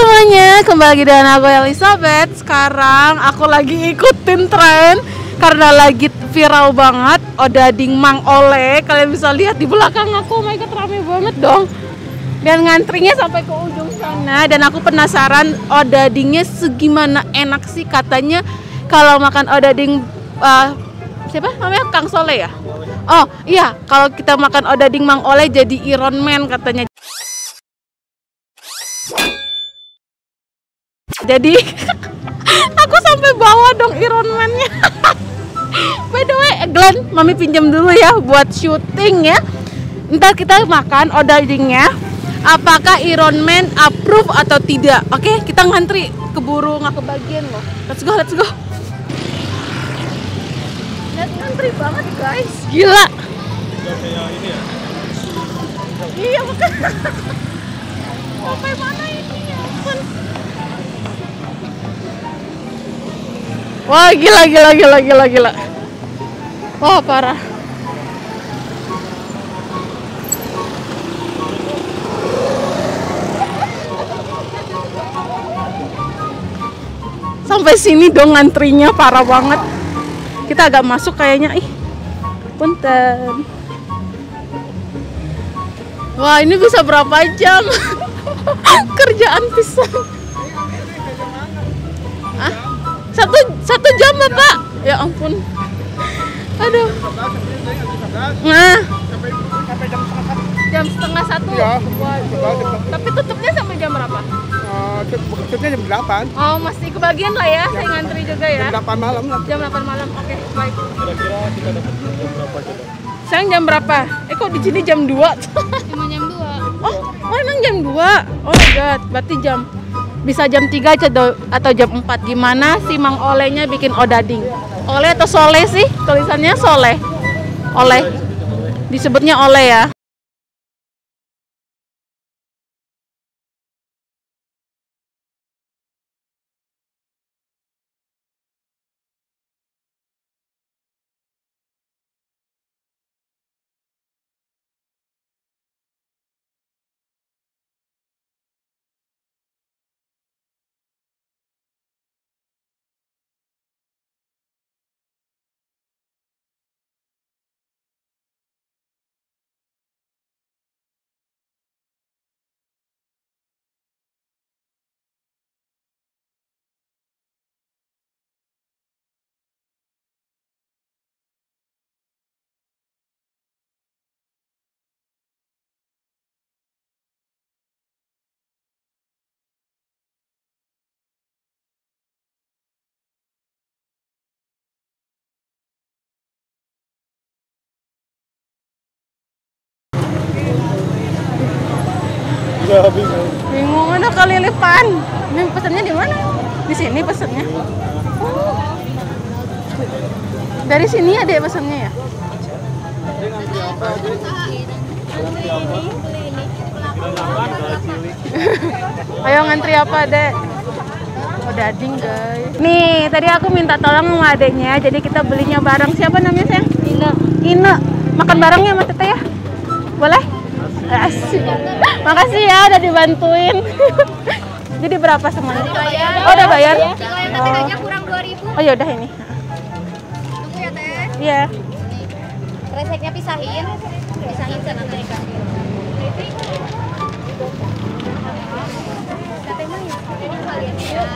semuanya, kembali lagi dengan aku Elizabeth. Sekarang aku lagi ikutin tren Karena lagi viral banget Odading Mang Oleh. Kalian bisa lihat di belakang aku, oh my god rame banget dong. Dan ngantrinya sampai ke ujung sana. Dan aku penasaran odadingnya segimana enak sih? Katanya kalau makan odading uh, Siapa namanya? Kang Soleh ya? Oh iya, kalau kita makan odading Mang Oleh jadi Iron Man katanya jadi aku sampai bawa dong Iron Man-nya. By the way Glenn mami pinjam dulu ya buat syuting ya. Ntar kita makan odadingnya apakah Iron Man approve atau tidak? Oke kita ngantri. Keburu nggak kebagian loh. Let's go let's go. Lihat ngantri banget guys. Gila. Iya bukan sampai mana ini Wah gila gila gila gila gila. Wah parah. Sampai sini dong antrinya parah banget. Kita agak masuk kayaknya ih. Punten. Wah ini bisa berapa jam? Kerjaan pisang. Hah? Satu satu jam bapak? Ya ampun. Aduh. Nah. Jam setengah satu. Iya. Waduh. Tapi tutupnya sampai jam berapa? Uh, Tutupnya jam 8 Oh masih kebagian lah ya. Saya ngantri juga ya. Jam 8 malam lah Jam 8 malam. Oke baik. Sayang jam berapa? Eh kok di sini jam 2? Cuma jam 2 Oh, oh emang jam 2? Oh my god, berarti jam bisa jam 3 atau, jam 4 Gimana sih Mang Olehnya bikin odading? Oleh atau Soleh sih? Tulisannya Soleh Oleh Disebutnya Oleh ya Bingung mana kali lipan Ini pesannya di mana? Di sini pesannya Oh. Dari sini ada ya pesannya ya? Ayo ngantri apa, Dek? Oh, dading, guys. Nih, tadi aku minta tolong sama adeknya, jadi kita belinya bareng. Siapa namanya, sayang? Ina. Ina. Makan barengnya sama Tete ya? Boleh? Asik. Makasih ya udah dibantuin. jadi berapa semuanya? Oh, udah bayar? Yang nanti hanya kurang 2000 Oh, ya udah ini. Tunggu ya teh Iya. Reseknya pisahin Pisahin sana mereka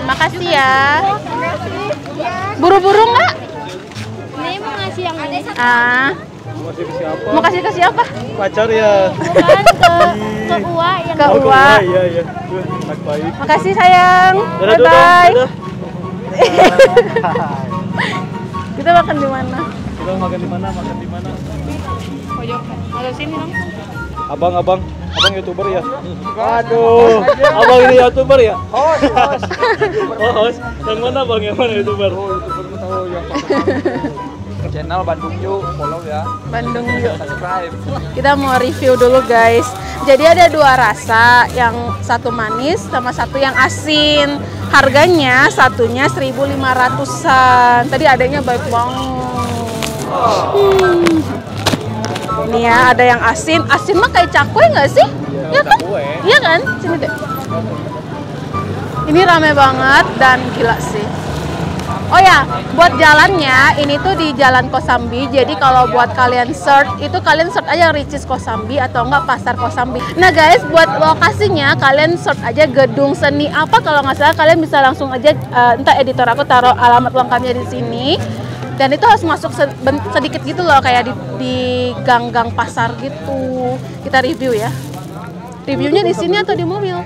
Makasih ya. Buru-buru nggak? Ini mau ngasih yang ini Ah, Masih ke siapa? mau kasih ke siapa? Pacar ya Bukan ke ke Ua yang Ke Oh, ke Ua. Ua, Iya iya Anak baik Makasih sayang. Dadah Bye bye. dadah. Kita makan di mana? Kita makan di mana? Makan di mana? Pojok. Ada sini dong. Abang, abang, abang youtuber ya? Aduh, abang ini youtuber ya? Host, host. Oh, host. Yang mana bang? Yang mana youtuber? Oh, youtuber tahu yang channel Bandung Yuk, follow ya, Bandung yuk. subscribe. Kita mau review dulu guys. Jadi ada dua rasa, yang satu manis sama satu yang asin. Harganya satunya 1.500-an. Tadi adanya baik banget. Hmm. Ini ya, ada yang asin. Asin mah kayak cakwe nggak sih? Iya kan? Iya kan? Sini deh. Ini rame banget dan gila sih. Oh ya, buat jalannya ini tuh di Jalan Kosambi. Jadi kalau buat kalian search itu kalian search aja Ricis Kosambi atau enggak Pasar Kosambi. Nah guys, buat lokasinya kalian search aja gedung seni apa kalau nggak salah kalian bisa langsung aja eh, entah editor aku taruh alamat lengkapnya di sini. Dan itu harus masuk sedikit gitu loh kayak di, di gang-gang pasar gitu. Kita review ya. Reviewnya di sini atau di mobil?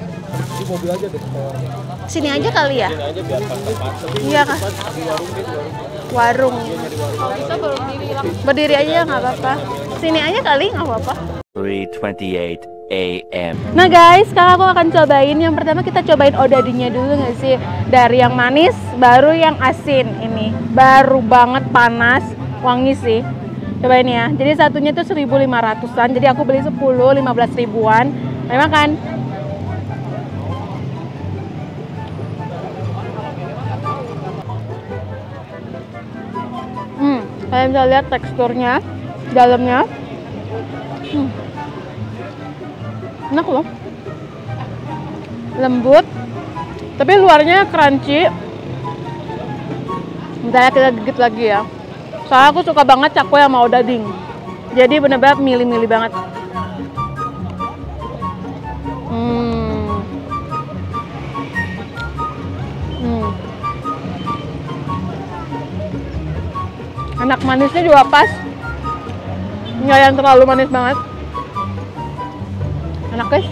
Di mobil aja deh. Sini aja kali ya. Iya kak. Warung. Berdiri aja nggak apa-apa. Sini aja kali nggak apa-apa. 3:28 a.m. Nah guys, sekarang aku akan cobain. Yang pertama kita cobain odadinya dulu nggak sih? Dari yang manis, baru yang asin ini. Baru banget panas, wangi sih. Cobain ya. Jadi satunya tuh 1.500-an. Jadi aku beli 10, 15 ribuan. Memang kan? Kalian bisa lihat teksturnya, dalamnya. Hmm. Enak loh. Lembut. Tapi luarnya crunchy. Bentar ya kita gigit lagi ya. Soalnya aku suka banget cakwe sama odading. Jadi bener-bener milih-milih banget. Hmm. Enak manisnya juga pas. Nggak yang terlalu manis banget. Enak guys.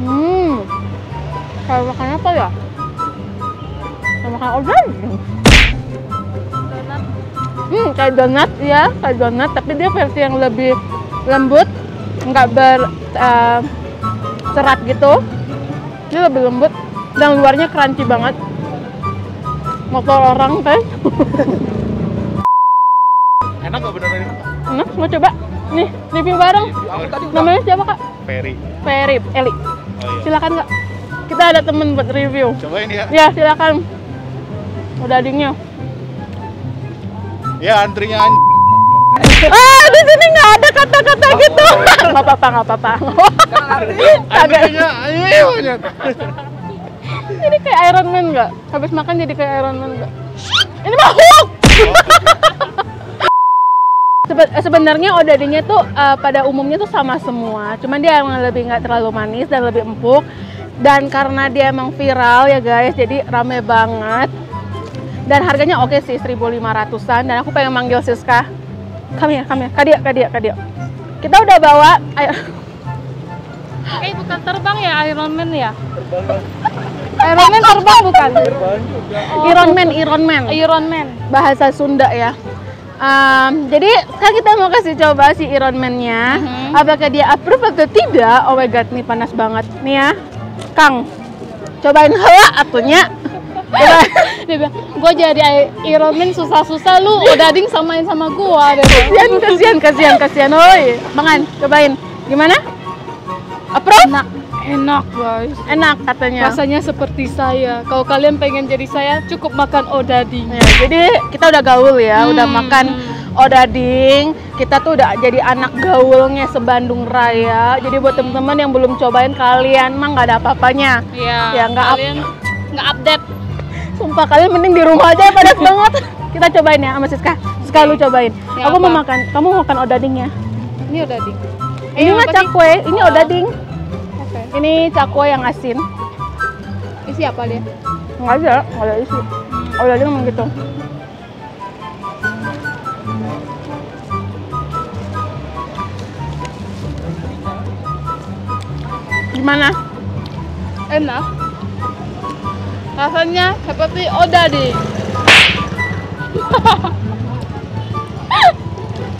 Hmm. Kayak makan apa ya? Kayak makan odading. Hmm, kayak donat ya, kayak donat, tapi dia versi yang lebih lembut, nggak ber eh, serat gitu. Dia lebih lembut dan luarnya crunchy banget. Motor orang kan? Enak gak beneran ini? Enak, mau coba? Nih, review bareng. Aku tadi Namanya siapa kak? Ferry. Ferry, Eli. Oh iya. Silakan kak. Kita ada temen buat review. Cobain ya. Ya, silakan. Udah dingnya. Ya antrinya an- Ah, di sini nggak ada kata-kata gitu. Nggak apa-apa, nggak apa-apa. Kagak. Ini kayak Iron Man nggak? Habis makan jadi kayak Iron Man nggak? Ini mah Hulk. Eh, sebenarnya odadingnya tuh eh, pada umumnya tuh sama semua, cuman dia emang lebih nggak terlalu manis dan lebih empuk. Dan karena dia emang viral ya guys, jadi rame banget. Dan harganya oke sih 1.500an dan aku pengen manggil Siska. Kami ya, kami ya. Kadia, Kadia, Kadia. Kita udah bawa ayo. Eh bukan terbang ya Iron Man ya? Iron Man terbang bukan? Iron Man, Iron Man. Iron Man. Bahasa Sunda ya. Em, jadi sekarang kita mau kasih coba si Iron Man-nya. Apakah dia approve atau tidak? Oh my god, nih panas banget. Nih ya, Kang. Cobain heula atunya. Dia bilang gue jadi Iron Man susah-susah lu udah ding samain sama gua deh kasihan, kasihan, kasihan, kasihan. Oi, mangan, cobain. Gimana? Approve? enak enak guys Enak katanya. rasanya seperti saya kalau kalian pengen jadi saya cukup makan odading Ya, jadi kita udah gaul ya, udah Hmm. makan odading. Kita tuh udah jadi anak gaulnya sebandung raya. Jadi buat teman-teman yang belum cobain kalian mah nggak ada apa-apanya. Iya, Ya, nggak up- kalian nggak update. Sumpah kalian mending di rumah aja padat banget. Kita cobain ya sama Siska. Siska lu cobain. Ya, Aku mau makan. Kamu mau makan odadingnya? Ini odading. Ini mah cakwe, ini Oh. odading. Ini cakwe yang asin. Isi apa dia? Nggak ada, nggak ada isi. Odading emang gitu. Gimana? Enak. Rasanya seperti odading.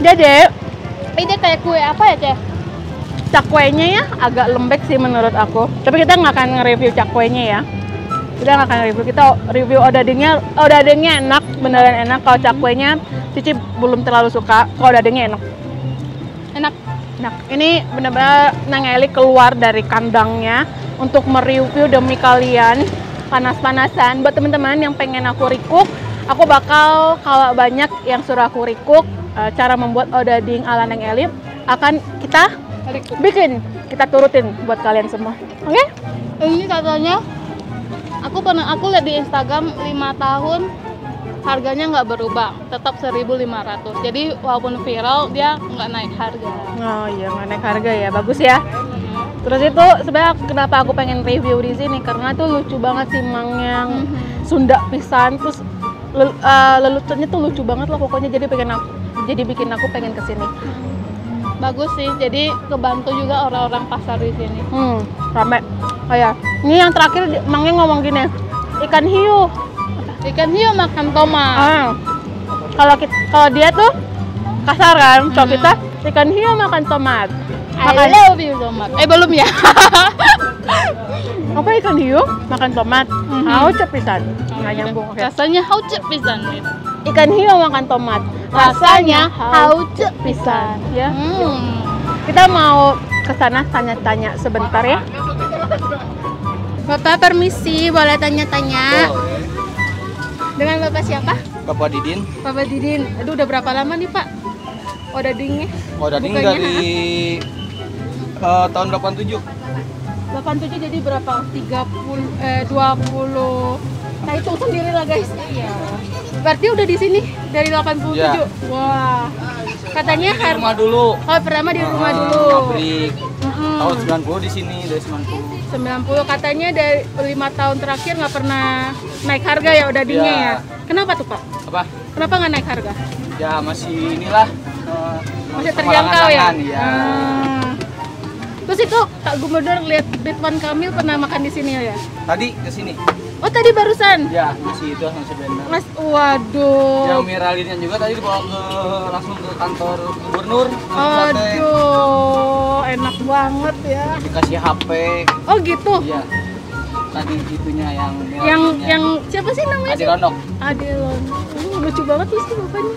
Jadi Ini kayak kue apa ya, Ceh? Cakwenya ya agak lembek sih menurut aku. Tapi kita nggak akan nge-review cakwenya ya. Kita nggak akan review. Kita review odadingnya. Odadingnya enak, beneran enak. Kalau cakwenya Cici belum terlalu suka. Kalau odadingnya enak. Enak. Nah, ini benar-benar Nang Eli keluar dari kandangnya untuk mereview demi kalian panas-panasan. Buat teman-teman yang pengen aku recook, aku bakal kalau banyak yang suruh aku recook eh, cara membuat odading ala Nang Eli akan kita Bikin, kita turutin buat kalian semua. Oke? Ini katanya aku pernah aku lihat di Instagram 5 tahun harganya nggak berubah, tetap 1.500. Jadi walaupun viral dia nggak naik harga. Oh iya, nggak naik harga ya, bagus ya. Terus itu sebenarnya kenapa aku pengen review di sini karena tuh lucu banget sih mang yang Sunda pisan terus lel- eh, leluconnya tuh lucu banget loh pokoknya jadi pengen aku jadi bikin aku pengen ke sini. Bagus sih, jadi kebantu juga orang-orang pasar di sini. Hmm, rame. Oh ya, ini yang terakhir mangnya ngomong gini, ikan hiu. Ikan hiu makan tomat. Ah, kalau kita kalau dia tuh kasar kan, kalau Hmm. kita ikan hiu makan tomat. I Makan love you tomat. Eh belum ya? apa ikan hiu makan tomat? Mhm. Mau cepisan. Nggak nyambung. oke. Rasanya pisan. Ikan hiu makan tomat. Rasanya hauce pisan. Ya. Hmm. Kita mau ke sana tanya-tanya sebentar ya. Bapak permisi, boleh tanya-tanya. Dengan Bapak siapa? Bapak Didin, Bapak Didin. Aduh, udah berapa lama nih, Pak? Oh, dingnya. oh Didin Bukannya, dari eh, tahun 87 87 jadi berapa? 30 eh 20 Nah, hitung sendiri lah, guys. Iya. Berarti udah di sini dari 87. Iya. Wah. Katanya Di rumah dulu Oh, pertama di rumah Eh, dulu. pabrik Mm-mm. tahun 90 di sini dari 90 90 katanya dari lima tahun terakhir nggak pernah naik harga ya udah dingin Iya. ya. Kenapa tuh Pak? apa Kenapa nggak naik harga? ya masih inilah eh, Masih terjangkau ya? ya. Ah. Terus itu Pak Gubernur lihat Ridwan Kamil pernah makan di sini ya? tadi ke sini Oh tadi barusan? ya masih itu langsung sebentar Mas, waduh. yang Miralinnya juga tadi dibawa ke langsung ke kantor gubernur. Aduh, enak banget ya. dikasih HP Oh gitu. iya tadi itunya yang Yang Miralinnya. yang siapa sih namanya? Adi Rondok Adelon. Oh, lucu banget sih bapaknya.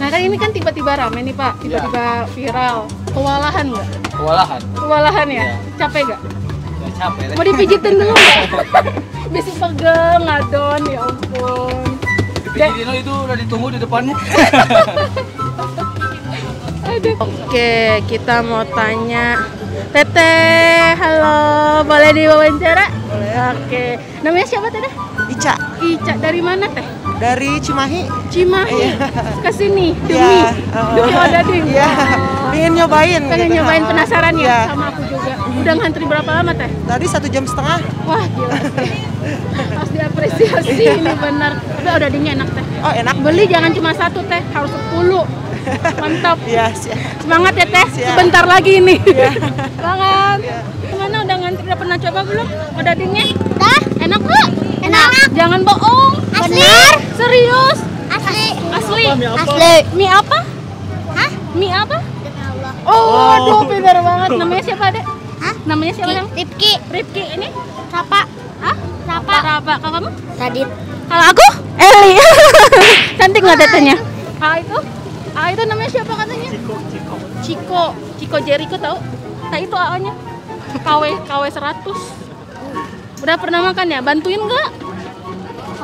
Nah kan ini kan tiba-tiba rame nih Pak, tiba-tiba viral. Kewalahan nggak? kewalahan Kewalahan ya? Iya. Capek nggak? Gak capek Mau dipijitin dulu nggak? Bisa pegel, ngadon, ya ampun. Dipijitin lo itu udah ditunggu di depannya. Oke, kita mau tanya. Teteh, halo, boleh diwawancara? Boleh. Oke, namanya siapa Teteh? Ica Ica, dari mana Teh? dari Cimahi. Cimahi. Ke sini, demi, Iya, oh. demi Odading. Iya, Oh. pengen nyobain. Pengen gitu. nyobain penasaran ya? Iya. Sama aku juga. Udah ngantri berapa lama Teh? Tadi satu jam setengah. Wah, gila. Harus diapresiasi ini benar. Tapi Odadingnya enak Teh. Oh enak. Beli jangan cuma satu Teh, harus 10. Mantap. Iya. Semangat ya Teh, Siap. sebentar lagi ini. Iya. Semangat. Iya. Gimana udah ngantri udah pernah coba belum? Udah dingin? Dah, Enak nggak? Enak. Jangan bohong. Asli. Benar? Serius? asli. Asli. Asli. Mie apa? Hah? Mie apa? Demi Allah. Oh, aduh pintar banget. Namanya siapa, Dek? Hah? Namanya siapa yang? Ripki. Rifki ini? Rapa. Hah? Rapa. Rapa. Kalau kamu? Radit. Kalau aku? Eli. Cantik nggak tetenya? Ah itu? Ah itu namanya siapa katanya? Ciko. Ciko. Ciko. Ciko Jericho tahu? Nah itu A-nya. KW KW 100. Udah pernah makan ya? Bantuin nggak?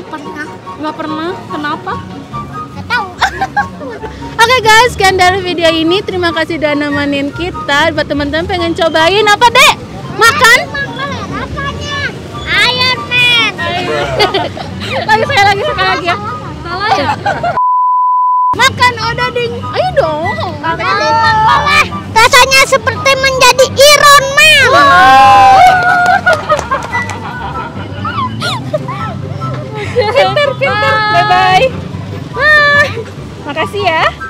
Pernah. Nggak pernah. Kenapa? Gak tahu. Oke guys, sekian dari video ini. Terima kasih udah nemenin kita. Buat teman-teman pengen cobain apa dek? Makan? Rasanya Iron Man. lagi saya lagi sekali lagi ya. Salah ya? Makan odading. Ayo dong. Rasanya seperti menjadi Iron Man. Pinter. Bye bye. Bye. Makasih ya.